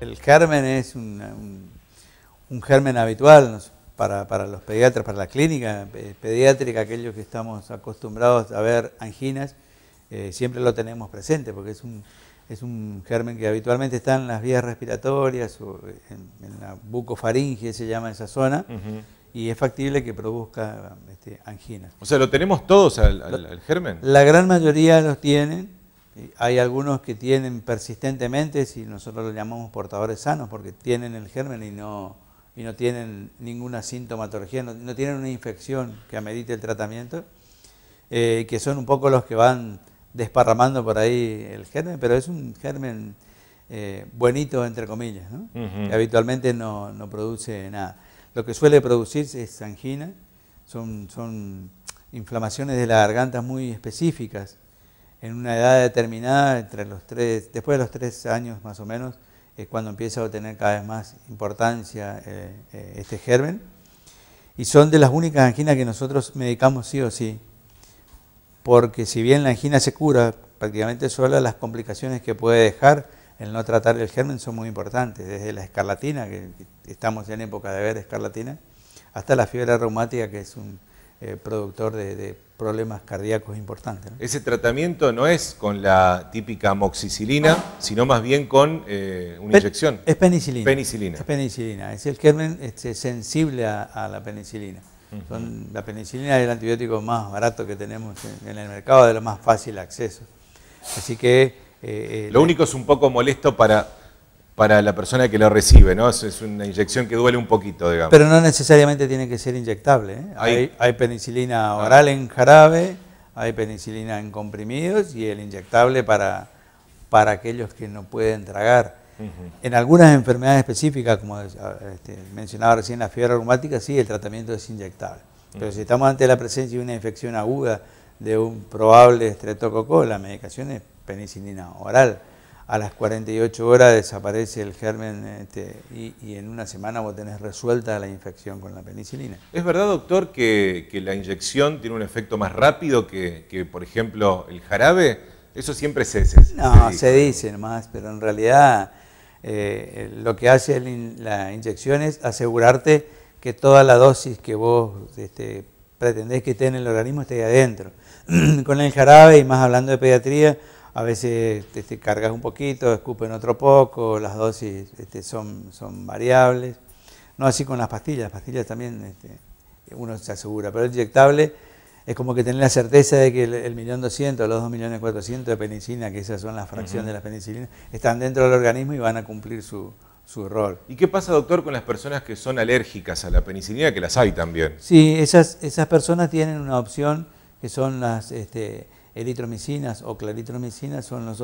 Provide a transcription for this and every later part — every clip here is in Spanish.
El germen es un, germen habitual para, los pediatras, para la clínica pediátrica, aquellos que estamos acostumbrados a ver anginas, eh, siempre lo tenemos presente porque es un, es un germen que habitualmente está en las vías respiratorias o en, la bucofaringe, se llama esa zona, y es factible que produzca este, anginas. O sea, ¿lo tenemos todos al, germen? La gran mayoría los tienen, hay algunos que tienen persistentemente, si nosotros lo llamamos portadores sanos, porque tienen el germen y no, y no tienen ninguna sintomatología, no, tienen una infección que amerite el tratamiento, eh, que son un poco los que van desparramando por ahí el germen, pero es un germen eh, buenito, entre comillas, ¿no? que habitualmente no, produce nada. Lo que suele producirse es angina, son, son inflamaciones de la garganta muy específicas. En una edad determinada, entre los tres, después de los tres años más o menos, es cuando empieza a tener cada vez más importancia eh, eh, este germen. Y son de las únicas anginas que nosotros medicamos sí o sí porque si bien la angina se cura prácticamente sola, las complicaciones que puede dejar el no tratar el germen son muy importantes, desde la escarlatina, que estamos ya en época de ver escarlatina, hasta la fiebre reumática, que es un eh, productor de, problemas cardíacos importantes. Ese tratamiento no es con la típica moxicilina, sino más bien con eh, una inyección. Es penicilina. Penicilina. Es penicilina. Es el germen este, sensible a la penicilina. Son, la penicilina es el antibiótico más barato que tenemos en, el mercado, de lo más fácil acceso. Así que... Eh, eh, lo único es un poco molesto para, para la persona que lo recibe, ¿no? Es, una inyección que duele un poquito, digamos. Pero no necesariamente tiene que ser inyectable. ¿eh? Hay, penicilina ah. oral en jarabe, hay penicilina en comprimidos y el inyectable para, para aquellos que no pueden tragar. En algunas enfermedades específicas, como este, mencionaba recién la fiebre reumática, sí, el tratamiento es inyectable. Pero si estamos ante la presencia de una infección aguda de un probable estreptococo, la medicación es penicilina oral. A las 48 horas desaparece el germen este, y, en una semana vos tenés resuelta la infección con la penicilina. ¿Es verdad, doctor, que, la inyección tiene un efecto más rápido que, que por ejemplo, el jarabe? Eso siempre se, dice. No, se dice nomás, pero en realidad eh, lo que hace la inyección es asegurarte que toda la dosis que vos este, pretendés que esté en el organismo esté adentro. Con el jarabe, y más hablando de pediatría, a veces te, cargas un poquito, escupen otro poco, las dosis este, son, son variables. No así con las pastillas, las pastillas también este, uno se asegura, pero el inyectable es como que tener la certeza de que el, millón doscientos, los dos millones cuatrocientos de penicilina, que esas son las fracciones de la penicilina, están dentro del organismo y van a cumplir su, rol. ¿Y qué pasa, doctor, con las personas que son alérgicas a la penicilina, que las hay también? Sí, esas, esas personas tienen una opción que son las este, eritromicinas o claritromicinas, son los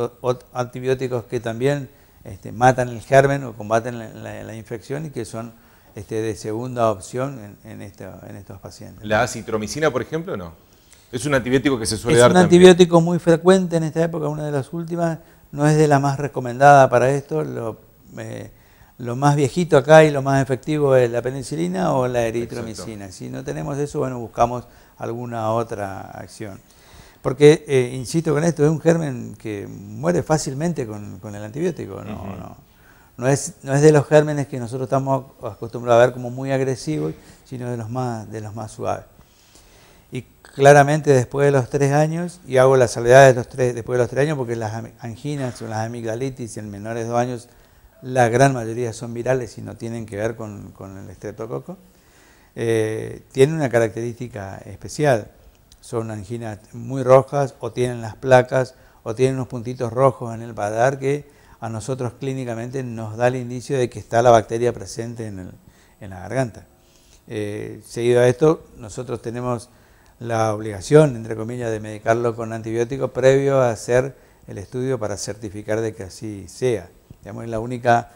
antibióticos que también este, matan el germen o combaten la infección y que son este, de segunda opción en, en, estos pacientes. ¿La acitromicina, por ejemplo, no? Es un antibiótico que se suele dar Es un antibiótico muy frecuente en esta época, una de las últimas, no es de la más recomendada para esto, lo, eh, lo más viejito acá y lo más efectivo es la penicilina o la eritromicina. Si no tenemos eso, bueno, buscamos alguna otra acción. Porque, eh, insisto con esto, es un germen que muere fácilmente con, el antibiótico, no, no no es, no es de los gérmenes que nosotros estamos acostumbrados a ver como muy agresivos, sino de los más, de los más suaves. Y claramente después de los tres años, y hago la salvedad de los tres, después de los tres años, porque las anginas o las amigdalitis en menores de dos años, la gran mayoría son virales y no tienen que ver con, el estreptococo, eh, tienen una característica especial. Son anginas muy rojas o tienen las placas o tienen unos puntitos rojos en el padar que a nosotros clínicamente nos da el indicio de que está la bacteria presente en, la garganta. Eh, seguido a esto, nosotros tenemos la obligación, entre comillas, de medicarlo con antibióticos previo a hacer el estudio para certificar de que así sea. Digamos, es la única,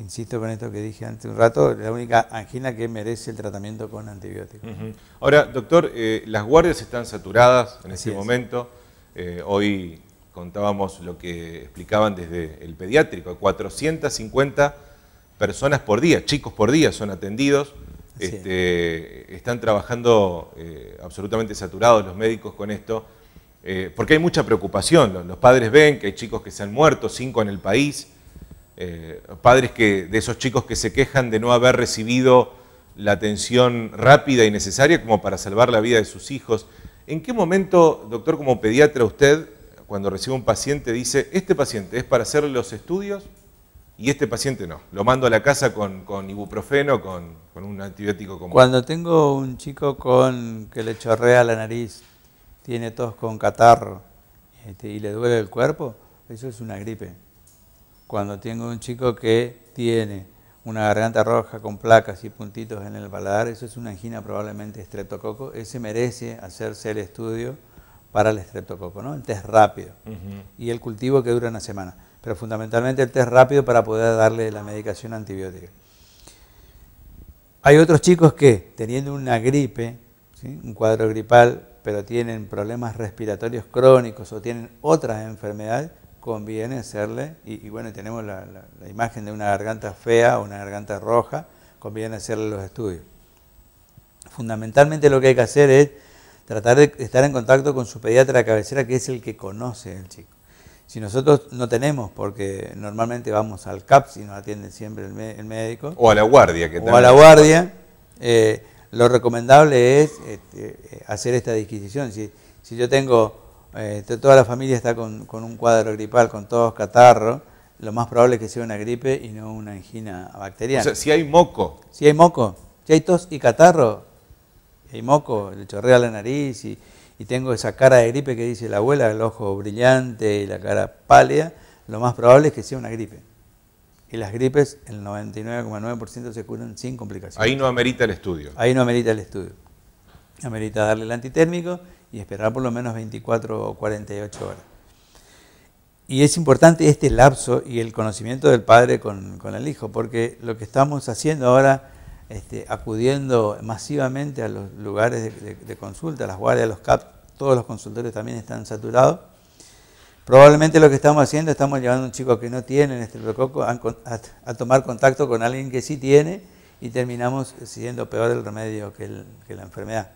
insisto con esto que dije antes un rato, la única angina que merece el tratamiento con antibióticos. Ahora, doctor, eh, las guardias están saturadas en este momento. Eh, hoy contábamos lo que explicaban desde el pediátrico, 450 personas por día, chicos por día son atendidos, este, están trabajando eh, absolutamente saturados los médicos con esto, porque hay mucha preocupación, los, padres ven que hay chicos que se han muerto, cinco en el país, eh, padres que, de esos chicos que se quejan de no haber recibido la atención rápida y necesaria como para salvar la vida de sus hijos. ¿En qué momento, doctor, como pediatra, usted, cuando recibe un paciente, dice, este paciente es para hacer los estudios y este paciente no? Lo mando a la casa con, ibuprofeno, con, con, un antibiótico común. Cuando tengo un chico con que le chorrea la nariz, tiene tos con catarro este, y le duele el cuerpo, eso es una gripe. Cuando tengo un chico que tiene una garganta roja con placas y puntitos en el paladar, eso es una angina probablemente estreptococo, ese merece hacerse el estudio para el estreptococo, ¿no? El test rápido y el cultivo que dura una semana, pero fundamentalmente el test rápido para poder darle la medicación antibiótica. Hay otros chicos que, teniendo una gripe, un cuadro gripal, pero tienen problemas respiratorios crónicos o tienen otras enfermedades, conviene hacerle, y, bueno, tenemos la, imagen de una garganta fea o una garganta roja, conviene hacerle los estudios. Fundamentalmente lo que hay que hacer es tratar de estar en contacto con su pediatra de cabecera, que es el que conoce al chico. Si nosotros no tenemos, porque normalmente vamos al CAPS y nos atiende siempre el, médico. O a la guardia. Que o a la guardia. Eh, lo recomendable es este, hacer esta disquisición. Si, si yo tengo eh, toda la familia está con, un cuadro gripal, con todos catarros, lo más probable es que sea una gripe y no una angina bacteriana. O sea, si hay moco. Si hay moco, si hay tos y catarro, hay moco, le chorrea la nariz y, tengo esa cara de gripe que dice la abuela, el ojo brillante y la cara pálida, lo más probable es que sea una gripe. Y las gripes, el 99,9% se curan sin complicaciones. Ahí no amerita el estudio. Ahí no amerita el estudio. Amerita darle el antitérmico y esperar por lo menos 24 o 48 horas. Y es importante este lapso y el conocimiento del padre con, el hijo, porque lo que estamos haciendo ahora, este, acudiendo masivamente a los lugares de, consulta, las guardias, los CAP, todos los consultorios también están saturados. Probablemente lo que estamos haciendo, estamos llevando a un chico que no tiene a, a, tomar contacto con alguien que sí tiene y terminamos siendo peor el remedio que, la enfermedad.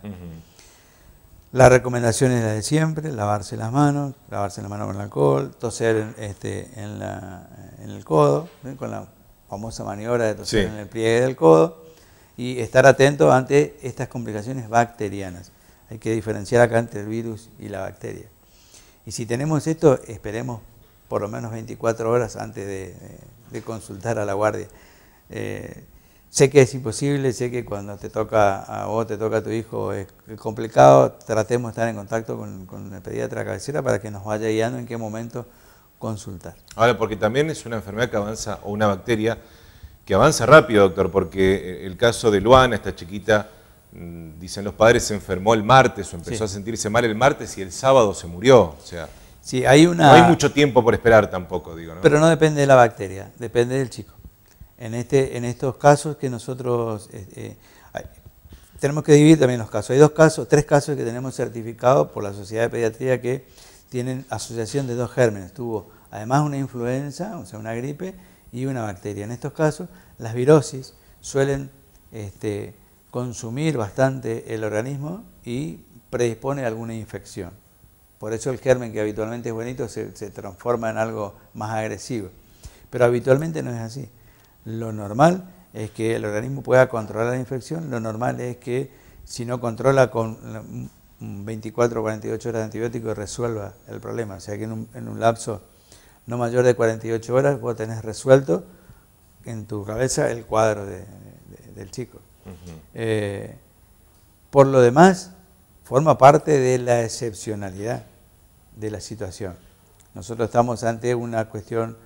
La recomendación es la de siempre, lavarse las manos, lavarse las manos con alcohol, toser este, en, el codo, con la famosa maniobra de toser en el pliegue del codo, y estar atento ante estas complicaciones bacterianas. Hay que diferenciar acá entre el virus y la bacteria. Y si tenemos esto, esperemos por lo menos 24 horas antes de, consultar a la guardia. Eh, Sé que es imposible, sé que cuando te toca a vos, te toca a tu hijo, es complicado. Tratemos de estar en contacto con, el pediatra cabecera para que nos vaya guiando en qué momento consultar. Ahora, porque también es una enfermedad que avanza, o una bacteria que avanza rápido, doctor, porque el caso de Luana, esta chiquita, mm, dicen los padres, se enfermó el martes o empezó a sentirse mal el martes y el sábado se murió. O sea, sí, hay una... no hay mucho tiempo por esperar tampoco, digo. ¿no? Pero no depende de la bacteria, depende del chico en, este, en estos casos que nosotros eh, eh, tenemos que dividir también los casos. Hay dos casos, tres casos que tenemos certificados por la Sociedad de Pediatría que tienen asociación de dos gérmenes. Tuvo además una influenza, o sea, una gripe y una bacteria. En estos casos, las virosis suelen este, consumir bastante el organismo y predispone a alguna infección. Por eso el germen que habitualmente es bonito se, se transforma en algo más agresivo. Pero habitualmente no es así. Lo normal es que el organismo pueda controlar la infección, lo normal es que si no controla con 24 o 48 horas de antibiótico resuelva el problema. O sea que en un, lapso no mayor de 48 horas vos tenés resuelto en tu cabeza el cuadro del chico. Eh, por lo demás, forma parte de la excepcionalidad de la situación. Nosotros estamos ante una cuestión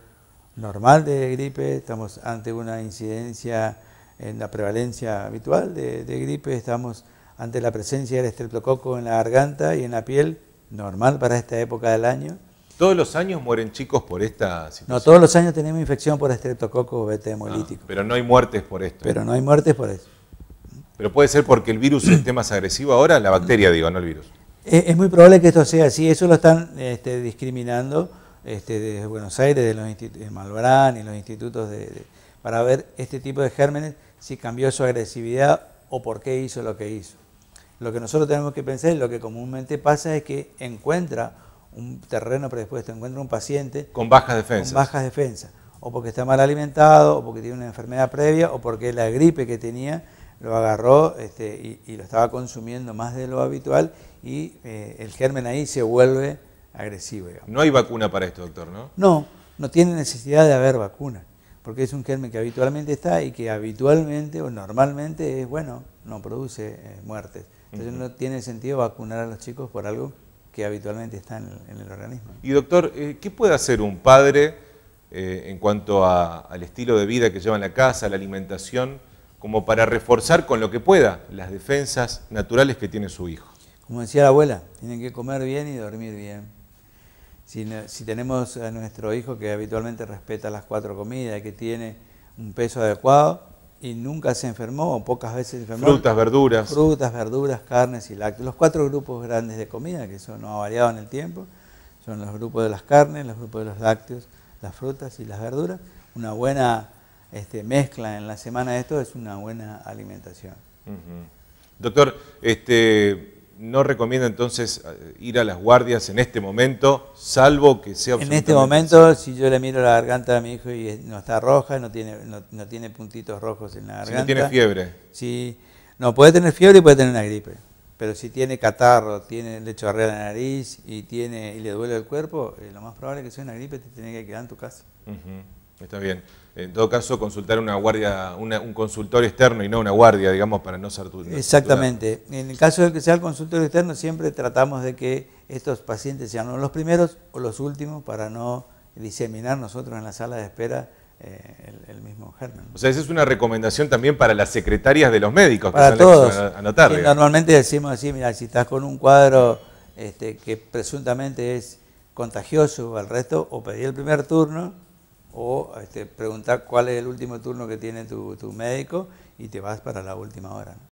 normal de gripe, estamos ante una incidencia en la prevalencia habitual de, gripe, estamos ante la presencia del estreptococo en la garganta y en la piel, normal para esta época del año. ¿Todos los años mueren chicos por esta situación? No, todos los años tenemos infección por estreptococo beta hemolítico. Ah, pero no hay muertes por esto. Pero no hay muertes por eso. Pero puede ser porque el virus esté más agresivo ahora, la bacteria digo, no el virus. Es, muy probable que esto sea así, eso lo están este, discriminando este, desde Buenos Aires, de, los de Malbrán y los institutos de, para ver este tipo de gérmenes, si cambió su agresividad o por qué hizo lo que hizo. Lo que nosotros tenemos que pensar, lo que comúnmente pasa es que encuentra un terreno predispuesto, encuentra un paciente con bajas defensas. Con bajas defensas. o porque está mal alimentado, o porque tiene una enfermedad previa, o porque la gripe que tenía lo agarró este, y, lo estaba consumiendo más de lo habitual y eh, el germen ahí se vuelve agresivo. No hay vacuna para esto, doctor, ¿no? No, no tiene necesidad de haber vacuna, porque es un germen que habitualmente está y que habitualmente o normalmente es bueno, no produce eh, muertes. Entonces no tiene sentido vacunar a los chicos por algo que habitualmente está en el, organismo. Y doctor, eh, ¿qué puede hacer un padre eh, en cuanto al estilo de vida que lleva en la casa, la alimentación, como para reforzar con lo que pueda las defensas naturales que tiene su hijo? Como decía la abuela, tienen que comer bien y dormir bien. Si, si tenemos a nuestro hijo que habitualmente respeta las cuatro comidas, que tiene un peso adecuado, y nunca se enfermó o pocas veces se enfermó. Frutas, verduras. Frutas, verduras, carnes y lácteos. Los cuatro grupos grandes de comida, que eso no ha variado en el tiempo, son los grupos de las carnes, los grupos de los lácteos, las frutas y las verduras. Una buena este, mezcla en la semana de esto es una buena alimentación. Doctor, este, no recomienda entonces eh, ir a las guardias en este momento, salvo que sea En este momento, si yo le miro la garganta a mi hijo y no está roja, no tiene, no, tiene puntitos rojos en la garganta. Si no tiene fiebre. Si, no, puede tener fiebre y puede tener una gripe. Pero si tiene catarro, tiene le chorrea la nariz y, tiene, y le duele el cuerpo, eh, lo más probable es que sea una gripe, te tiene que quedar en tu casa. Está bien. En todo caso, consultar una guardia, un consultorio externo y no una guardia, digamos, para no ser tu. Exactamente. En el caso de que sea el consultorio externo, siempre tratamos de que estos pacientes sean los primeros o los últimos para no diseminar nosotros en la sala de espera eh, el, mismo germen. O sea, esa es una recomendación también para las secretarias de los médicos. Para todos. Anotar, normalmente decimos así, mira, si estás con un cuadro este, que presuntamente es contagioso al resto, o pedí el primer turno o este, preguntar cuál es el último turno que tiene tu, tu médico y te vas para la última hora.